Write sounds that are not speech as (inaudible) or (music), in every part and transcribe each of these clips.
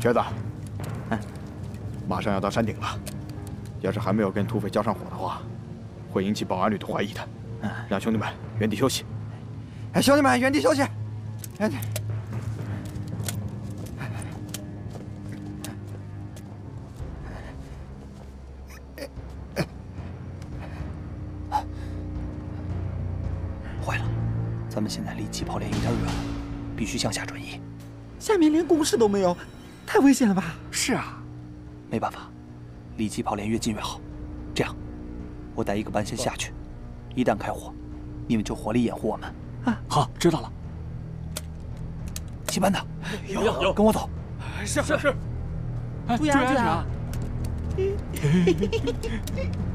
瘸子，马上要到山顶了，要是还没有跟土匪交上火的话，会引起保安旅的怀疑的。让兄弟们原地休息。哎，兄弟们原地休息。哎。坏了，咱们现在离机炮连有点远了，必须向下转移。下面连工事都没有，太危险了吧？是啊，没办法，离机炮连越近越好。这样，我带一个班先下去，一旦开火，你们就火力掩护我们。啊，好，知道了。七班的，有有，跟我走。是是是，注意安全。(laughs)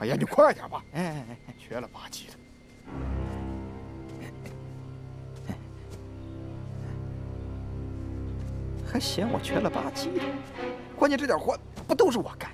哎呀，你快点吧！哎，哎哎，瘸了吧唧的，还嫌我缺了吧唧的？关键这点活不都是我干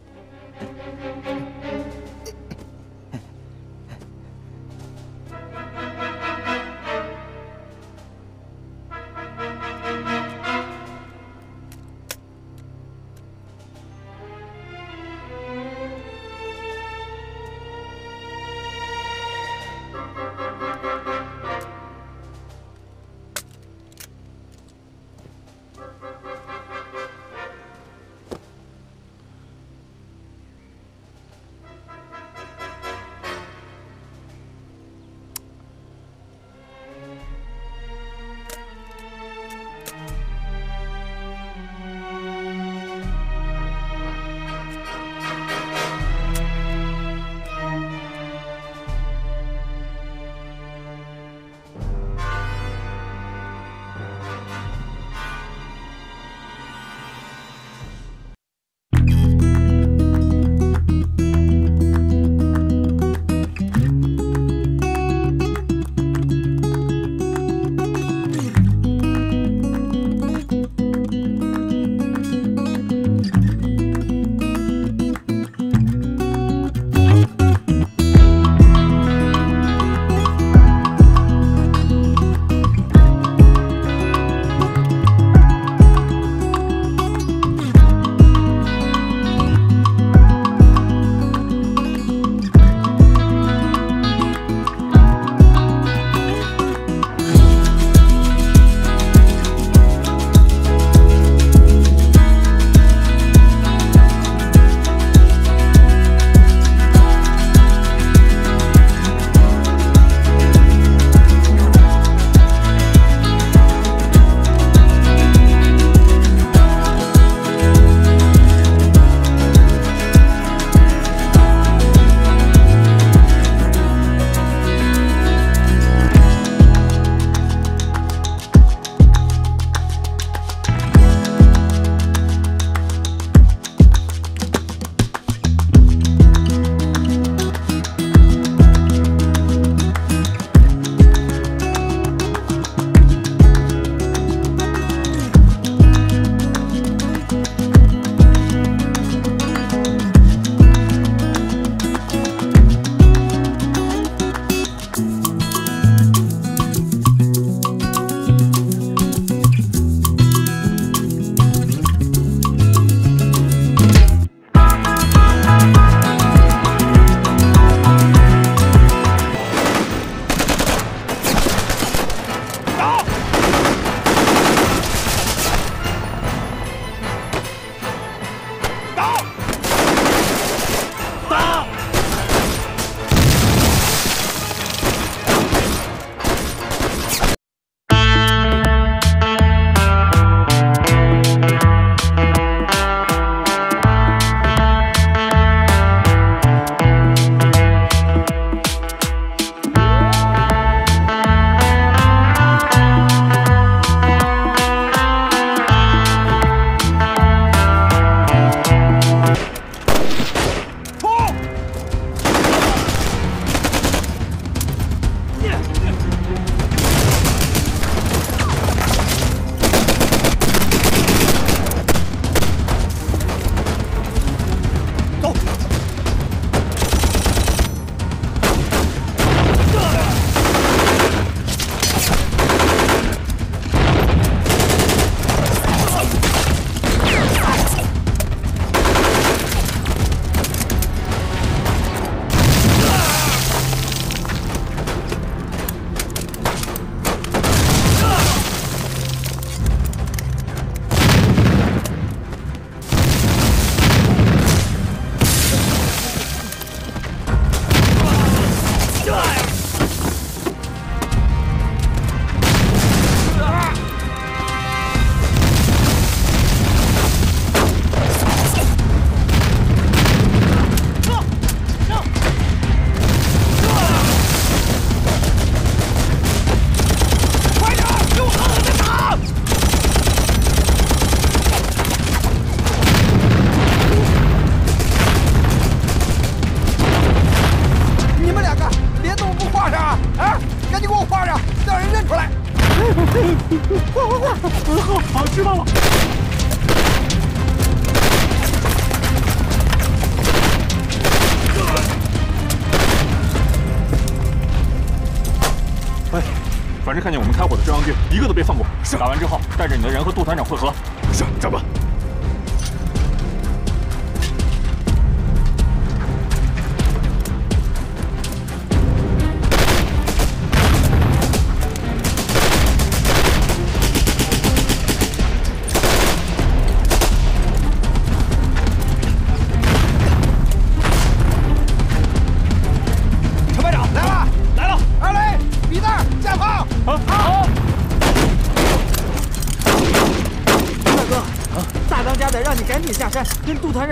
凡是看见我们开火的中央军，一个都别放过。是。打完之后，带着你的人和杜团长会合。是，长官。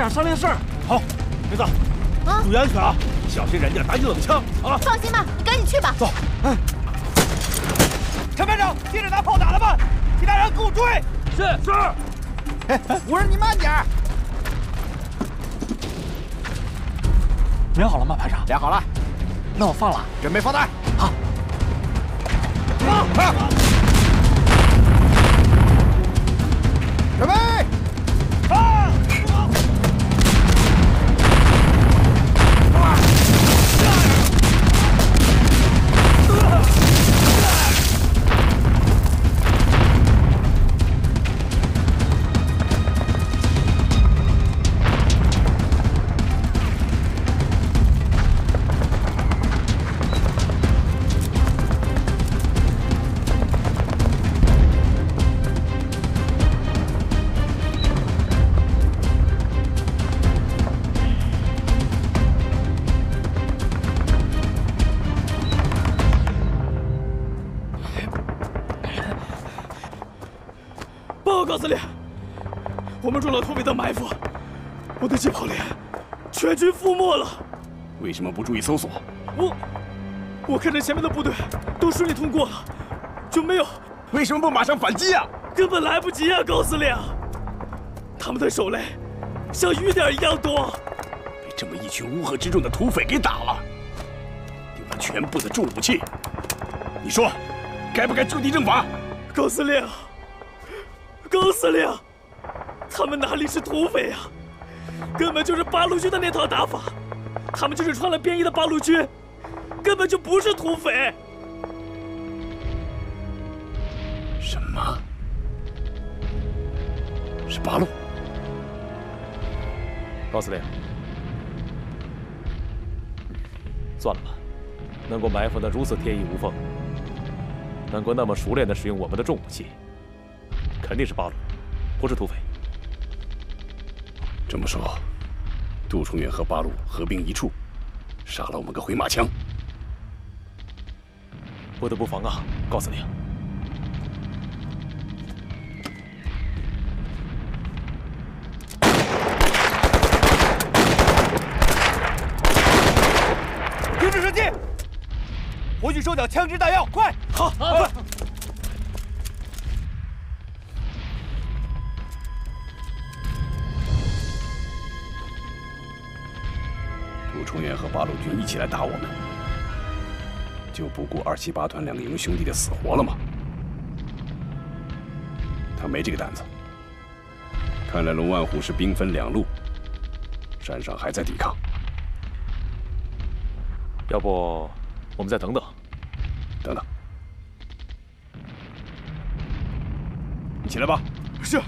商量事儿。好，梅子，注意安全啊！小心人家打你冷枪啊！放心吧，你赶紧去吧。走。哎，陈班长，接着拿炮打他们，其他人给我追。是是。哎，我说你慢点。量好了吗，排长？量好了。那我放了，准备放弹。好。放！不注意搜索？我我看着前面的部队都顺利通过了，就没有。为什么不马上反击啊？根本来不及啊，高司令！他们的手雷像雨点一样多，被这么一群乌合之众的土匪给打了，丢了全部的重武器。你说，该不该就地正法？高司令。高司令，他们哪里是土匪啊？根本就是八路军的那套打法。他们就是穿了便衣的八路军，根本就不是土匪。什么？是八路？高司令，算了吧，能够埋伏的如此天衣无缝，能够那么熟练的使用我们的重武器。肯定是八路，不是土匪。这么说，杜重远和八路合兵一处，杀了我们个回马枪。不得不防啊，高司令。停止射击！回去收缴枪支弹药，快！好，快！起来打我们，就不顾二七八团两个营兄弟的死活了吗？他没这个胆子。看来龙万虎是兵分两路，山上还在抵抗。要不我们再等等？等等，你起来吧。是。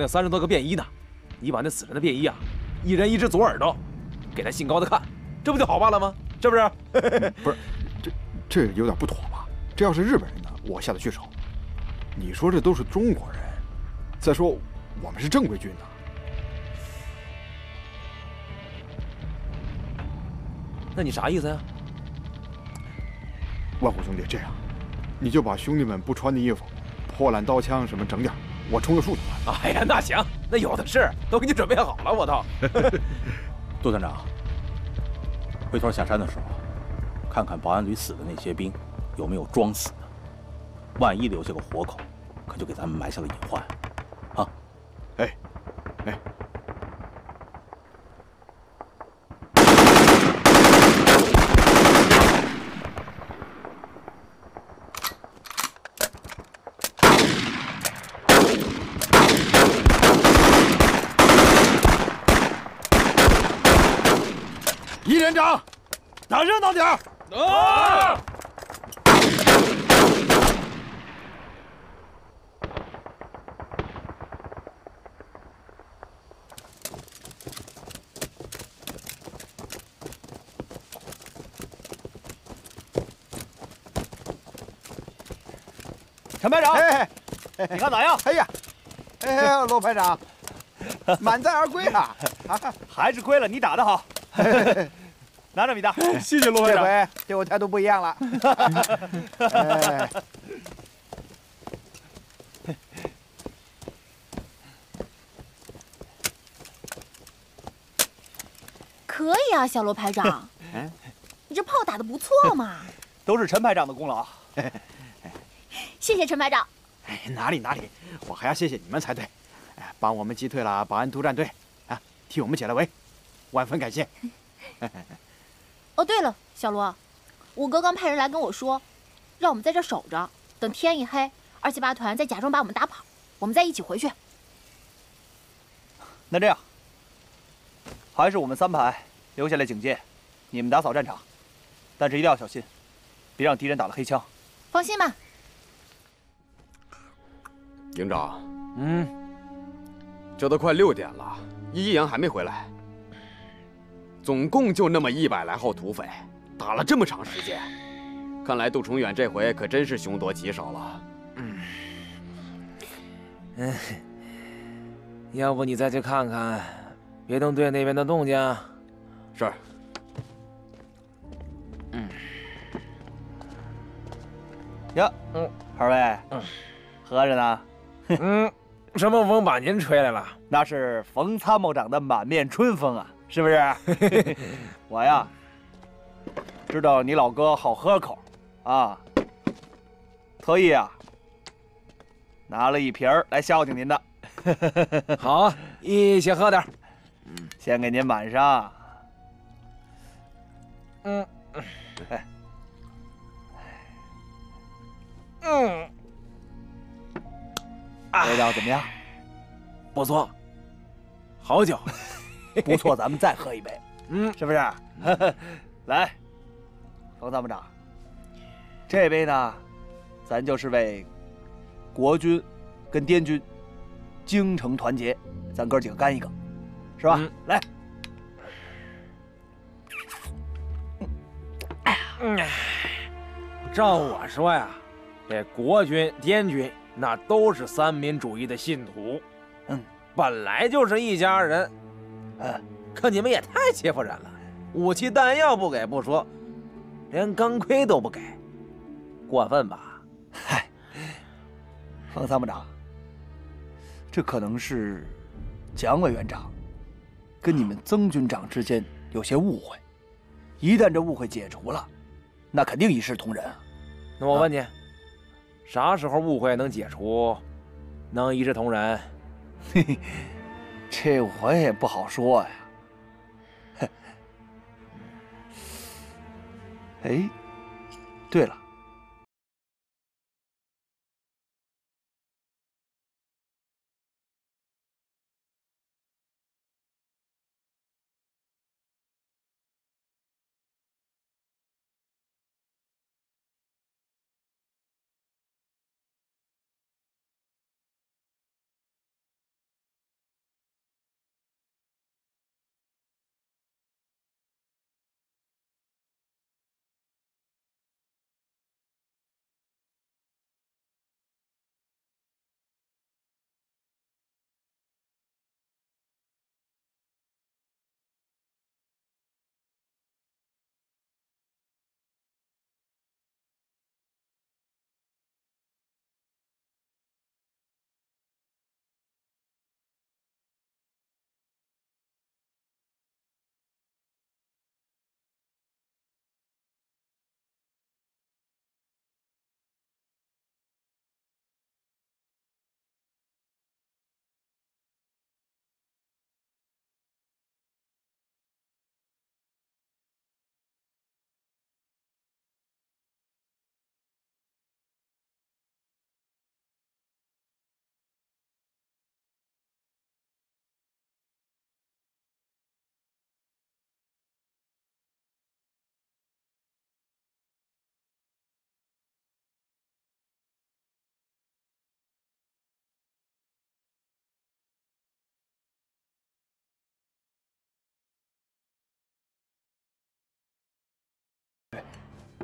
躺着高司令三十多个便衣呢，你把那死人的便衣啊，一人一只左耳朵，给他姓高的看，这不就好办了吗？是不是？(laughs) 不是，这这有点不妥吧？这要是日本人呢，我下得去手。你说这都是中国人，再说我们是正规军呢。那你啥意思呀？万虎兄弟，这样，你就把兄弟们不穿的衣服、破烂刀枪什么整点，我充个数就完。(laughs) 哎呀，那行，那有的是，都给你准备好了，我都。(laughs) 杜团长，回头下山的时候，看看保安旅死的那些兵有没有装死的，万一留下个活口，可就给咱们埋下了隐患。打热闹点儿。啊！陈排长，哎，你看咋样？哎呀，哎，罗排长，满载而归啊！(laughs) 还是亏了你打得好。(laughs) 拿着米大，(laughs) 谢谢罗排长。这回对我态度不一样了。哎，(laughs) 可以啊，小罗排长。嗯，你这炮打得不错嘛。(laughs) 都是陈排长的功劳。谢谢陈排长。哎，哪里哪里，我还要谢谢你们才对。哎，帮我们击退了保安督战队，啊，替我们解了围，万分感谢。哦，对了，小罗，我哥刚派人来跟我说，让我们在这守着，等天一黑，二七八团再假装把我们打跑，我们再一起回去。那这样，还是我们三排留下来警戒，你们打扫战场，但是一定要小心，别让敌人打了黑枪。放心吧。营长，嗯，这都快六点了，一一阳还没回来。总共就那么一百来号土匪，打了这么长时间，看来杜重远这回可真是凶多吉少了。嗯，嗯，要不你再去看看别动队那边的动静。是。嗯。呀，嗯，二位，嗯，喝着呢。嗯，什么风把您吹来了？(laughs) 那是冯参谋长的满面春风啊！是不是？(laughs) 我呀，知道你老哥好喝口，啊，特意啊拿了一瓶儿来孝敬您的。(laughs) 好啊，一起喝点。先给您满上。嗯，嗯，味道怎么样？不错，好酒。(laughs) (laughs) 不错，咱们再喝一杯，嗯，是不是？(laughs) 来，冯参谋长，这杯呢，咱就是为国军跟滇军精诚团结，咱哥几个干一个，是吧？来，哎呀，照我说呀，这国军、滇军那都是三民主义的信徒，嗯，本来就是一家人。嗯，可你们也太欺负人了，武器弹药不给不说，连钢盔都不给，过分吧？嗨，冯参谋长，这可能是蒋委员长跟你们曾军长之间有些误会，一旦这误会解除了，那肯定一视同仁。那我问你，啥时候误会能解除，能一视同仁？嘿嘿。这我也不好说呀。哎，对了。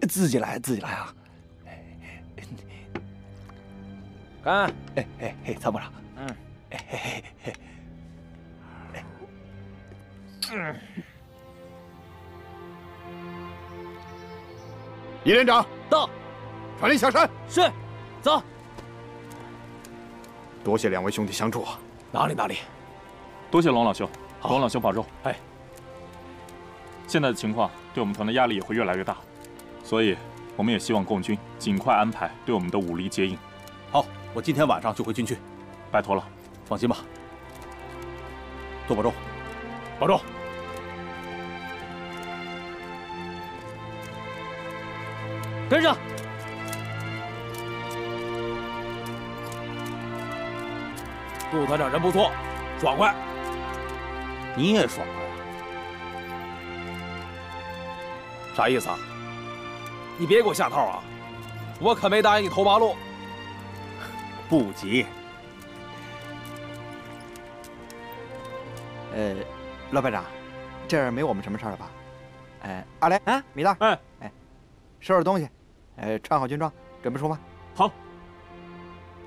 自己来，自己来啊！干！哎哎哎，参谋长，嗯，哎嘿嘿嘿，哎，嗯，李连长到，传令下山。是，走。多谢两位兄弟相助啊！哪里哪里，多谢龙老兄，龙老兄保重。哎，现在的情况对我们团的压力也会越来越大，所以我们也希望共军尽快安排对我们的武力接应。好，我今天晚上就回军区，拜托了。放心吧，多保重，保重。跟上。杜团长人不错，爽快。你也爽快啊？啥意思啊？你别给我下套啊！我可没答应你投八路。不急。呃，老班长，这儿没我们什么事儿了吧？哎，阿雷，啊，米大，哎，哎，收拾东西，呃，穿好军装，准备出发。好，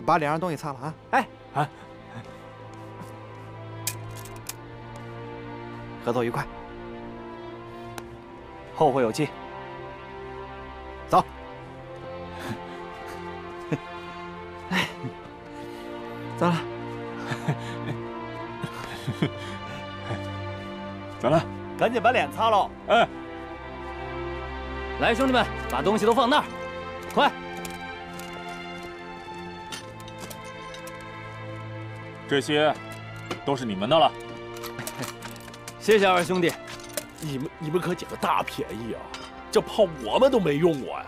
把脸上东西擦了啊！哎，哎，合作愉快，后会有期。走了。(laughs) 走了，赶紧把脸擦喽！哎，来，兄弟们，把东西都放那儿，快！这些都是你们的了。(laughs) 谢谢二位兄弟，你们你们可捡了大便宜啊！这炮我们都没用过呀。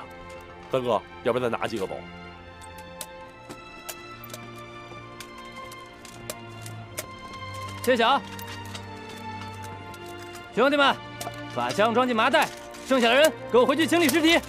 三哥，要不然再拿几个走？谢谢啊！兄弟们，把枪装进麻袋，剩下的人跟我回去清理尸体。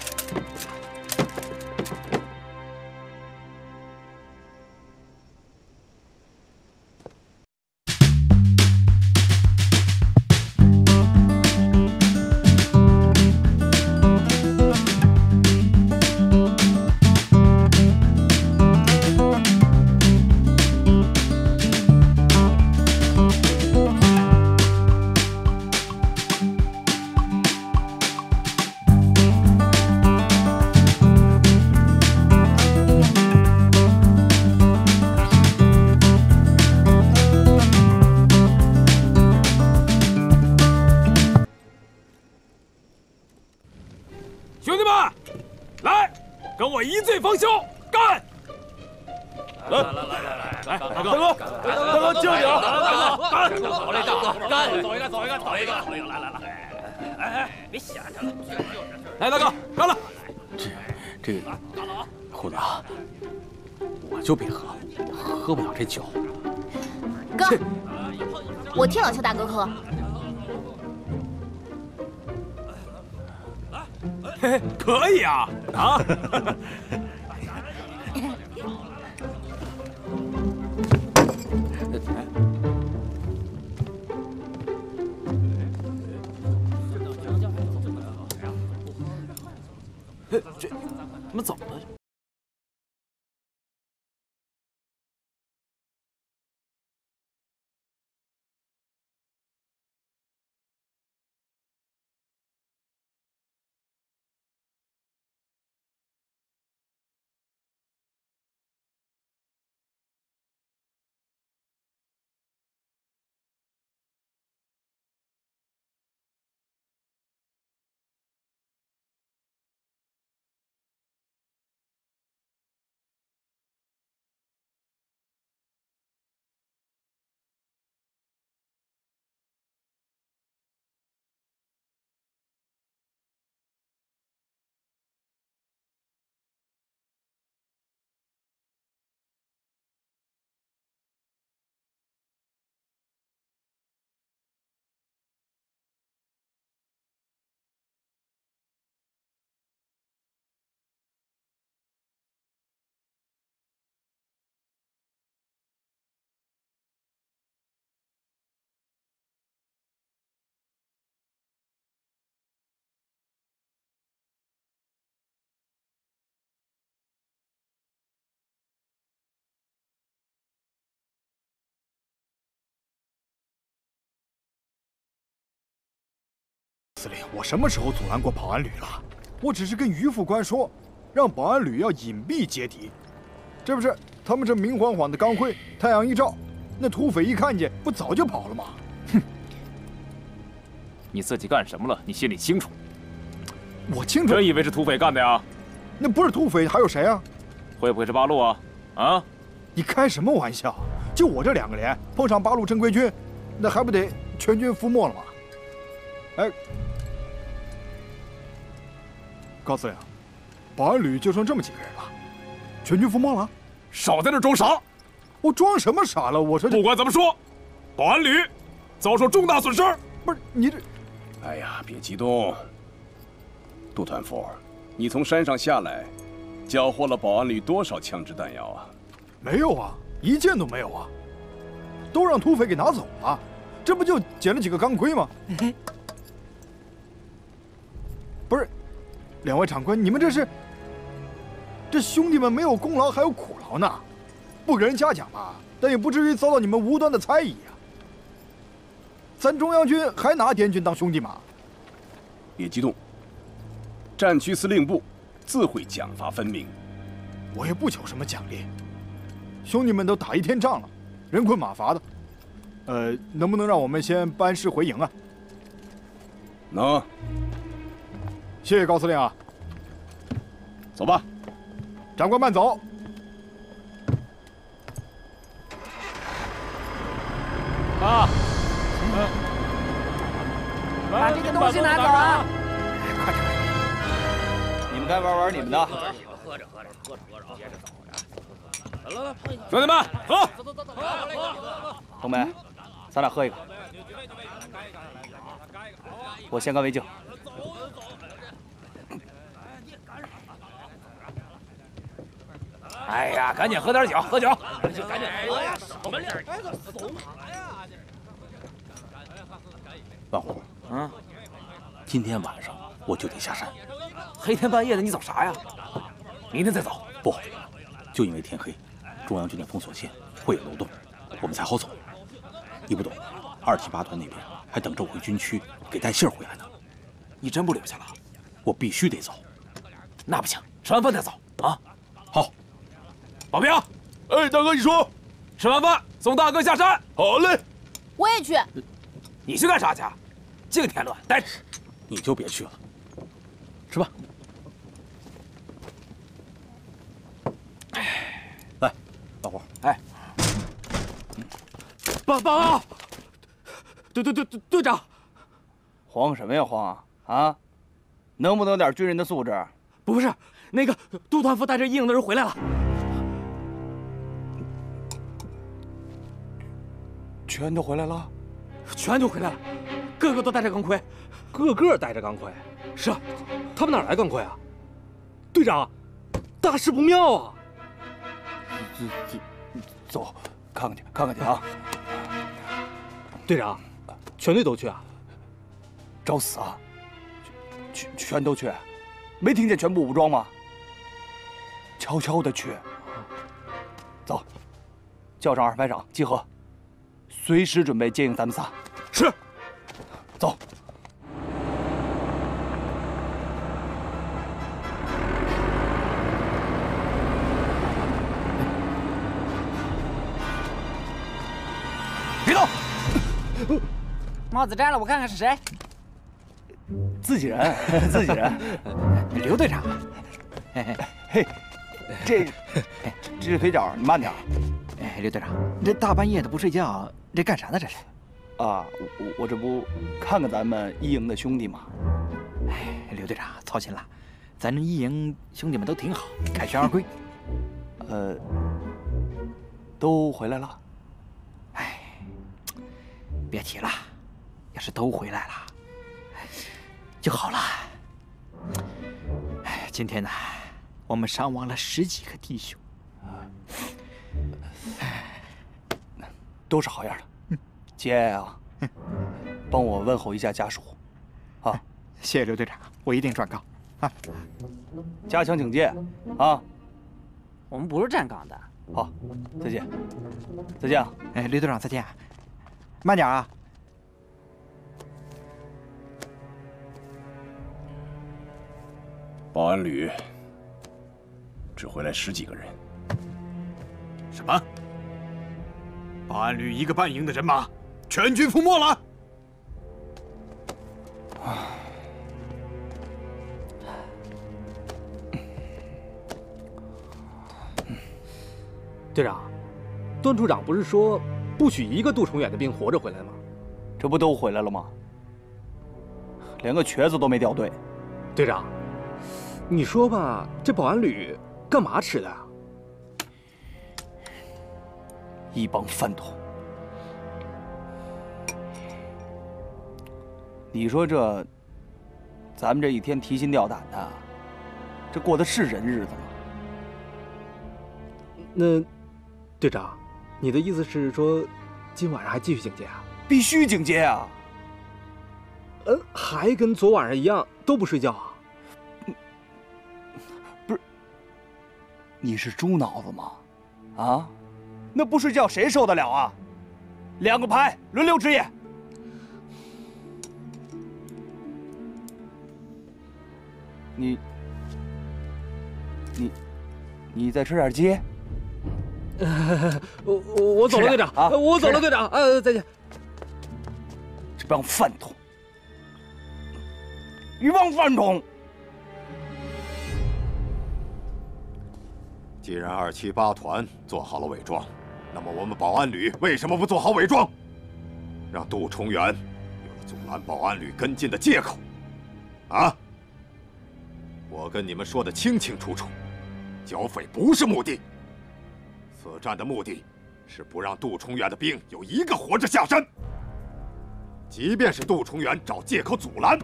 喝。嘿，可以啊，啊！司令，我什么时候阻拦过保安旅了？我只是跟于副官说，让保安旅要隐蔽接敌。这不是他们这明晃晃的钢盔，太阳一照，那土匪一看见，不早就跑了吗？哼！你自己干什么了？你心里清楚。我清楚。真以为是土匪干的呀？那不是土匪还有谁啊？会不会是八路啊？啊？你开什么玩笑？就我这两个连碰上八路正规军，那还不得全军覆没了吗？哎，高司令，保安旅就剩这么几个人了，全军覆没了？少在这装傻！我装什么傻了？我说不管怎么说，保安旅遭受重大损失。不是你这……哎呀，别激动。杜团副，你从山上下来，缴获了保安旅多少枪支弹药啊？没有啊，一件都没有啊，都让土匪给拿走了。这不就捡了几个钢盔吗？(laughs) 不是，两位长官，你们这是……这兄弟们没有功劳还有苦劳呢，不给人嘉奖吧，但也不至于遭到你们无端的猜疑啊。咱中央军还拿滇军当兄弟吗？别激动。战区司令部自会奖罚分明。我也不求什么奖励。兄弟们都打一天仗了，人困马乏的，呃，能不能让我们先班师回营啊？能。谢谢高司令啊。走吧。长官慢走。啊！把这个东西拿走啊！快点！你们该玩玩你们的。喝着喝着喝着喝着，接着走着。来来来，兄弟们，喝！冬梅，咱俩喝一个。我先干为敬。哎呀，赶紧喝点酒，喝酒！赶紧喝呀！什么脸？哎，怂啥呀？万虎，嗯，今天晚上我就得下山。黑天半夜的，你走啥呀？明天再走。不，就因为天黑，中央军的封锁线会有漏洞，我们才好走。你不懂，二七八团那边还等着我回军区给带信回来呢。你真不留下了？我必须得走。那不行，吃完饭再走啊。好。保镖，哎，大哥，你说，吃完饭送大哥下山。好嘞。我也去。你去干啥去？净添乱，待着。你就别去了。吃吧。来，老胡。哎。报报告。队队队队队长。慌什么呀慌啊啊！能不能有点军人的素质？不是，那个杜团副带着一营的人回来了。全都回来了，全都回来了，个个都带着钢盔，个个带着钢盔。是啊，他们哪来钢盔啊？队长，大事不妙啊！走走走，看看去，看看去啊！队长，全队都去啊？找死啊！全全都去，没听见全部武装吗？悄悄的去。走，叫上二排长集合。随时准备接应咱们仨。是，走。别动！帽子摘了，我看看是谁。自己人，(laughs) 自己人。刘队长。嘿嘿嘿，这这是腿脚，你慢点。哎，刘队长，这大半夜的不睡觉。这干啥呢？这是，啊，我我这不看看咱们一营的兄弟吗？哎，刘队长操心了，咱这一营兄弟们都挺好，凯旋而归。呃，都回来了。哎，别提了，要是都回来了就好了。哎，今天呢，我们伤亡了十几个弟兄。都是好样的，节哀啊！帮我问候一下家属，啊！(laughs) 谢谢刘队长，我一定转告。啊！加强警戒，啊！我们不是站岗的。好，再见，再见啊！哎，刘队长再见，慢点啊！保安旅只回来十几个人。什么？保安旅一个半营的人马，全军覆没了？队长，段处长不是说不许一个杜重远的兵活着回来吗？这不都回来了吗？连个瘸子都没掉队。队长，你说吧，这保安旅干嘛吃的啊？一帮饭桶！你说这，咱们这一天提心吊胆的，这过的是人日子吗？那，队长，你的意思是说，今晚上还继续警戒啊？必须警戒啊！呃，还跟昨晚上一样，都不睡觉啊？不是，你是猪脑子吗？啊？那不睡觉谁受得了啊？两个排轮流值夜。你，你，你再吃点鸡。(laughs) 我我我走了，队长啊！我走了，队长。呃，再见。这帮饭桶，一帮饭桶。既然二七八团做好了伪装，那么我们保安旅为什么不做好伪装，让杜重元有了阻拦保安旅跟进的借口？啊！我跟你们说的清清楚楚，剿匪不是目的。此战的目的，是不让杜重元的兵有一个活着下山。即便是杜重元找借口阻拦，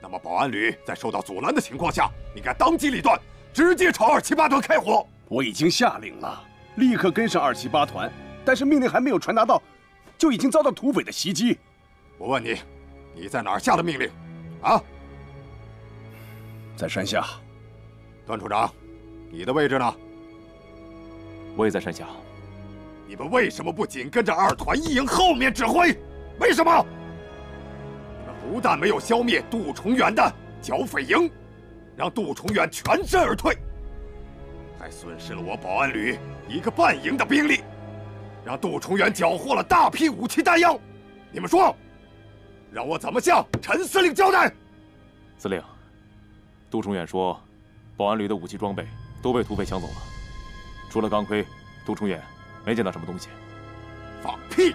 那么保安旅在受到阻拦的情况下，应该当机立断，直接朝二七八团开火。我已经下令了，立刻跟上二七八团，但是命令还没有传达到，就已经遭到土匪的袭击。我问你，你在哪儿下的命令？啊？在山下。段处长，你的位置呢？我也在山下。你们为什么不紧跟着二团一营后面指挥？为什么？你们不但没有消灭杜重远的剿匪营，让杜重远全身而退。还损失了我保安旅一个半营的兵力，让杜重元缴获了大批武器弹药。你们说，让我怎么向陈司令交代？司令，杜重远说，保安旅的武器装备都被土匪抢走了，除了钢盔，杜重远没见到什么东西。放屁！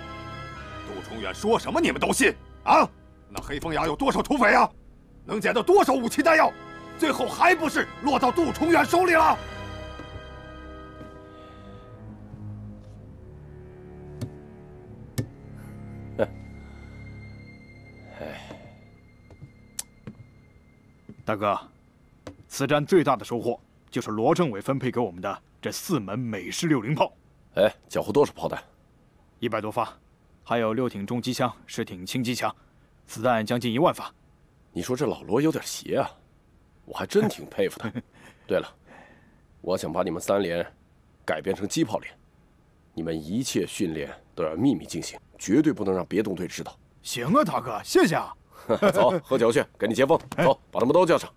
杜重远说什么你们都信啊？那黑风崖有多少土匪啊？能捡到多少武器弹药？最后还不是落到杜重远手里了？大哥，此战最大的收获就是罗政委分配给我们的这四门美式六零炮。哎，缴获多少炮弹？一百多发，还有六挺重机枪、十挺轻机枪，子弹将近一万发。你说这老罗有点邪啊，我还真挺佩服他。(laughs) 对了，我想把你们三连改编成机炮连，你们一切训练都要秘密进行，绝对不能让别动队知道。行啊，大哥，谢谢啊。(laughs) 走，喝酒去，给你接风。走，把他们都叫上。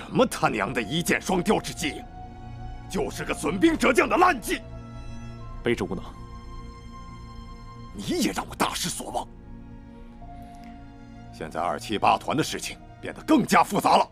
什么他娘的一箭双雕之计，就是个损兵折将的烂计。卑职无能，你也让我大失所望。现在二七八团的事情变得更加复杂了。